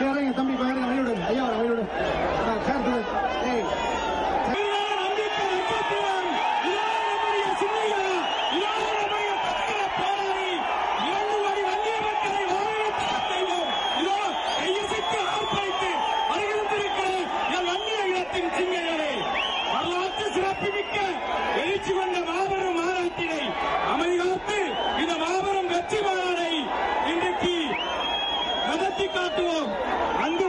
இறங்கி தம்பி பாருங்க வழியுடன் ஐயா வழியுடன் சேர்த்து ஏய். எழுச்சி கொண்ட அதட்டி காட்டுவோம். அங்கு